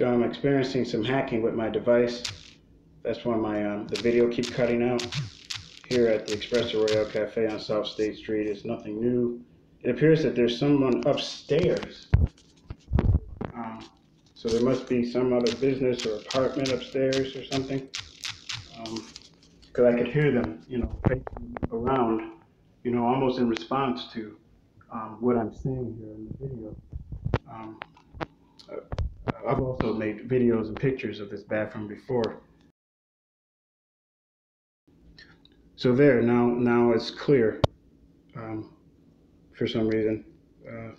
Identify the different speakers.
Speaker 1: So I'm experiencing some hacking with my device. That's why my um, the video keep cutting out. Here at the Espresso Royale Cafe on South State Street it's nothing new. It appears that there's someone upstairs. Um, so there must be some other business or apartment upstairs or something. Because I could hear them, you know, around, you know, almost in response to um, what I'm seeing here in the video. Um, uh, I've also made videos and pictures of this bathroom before. So there, now, now it's clear, um, for some reason. Uh,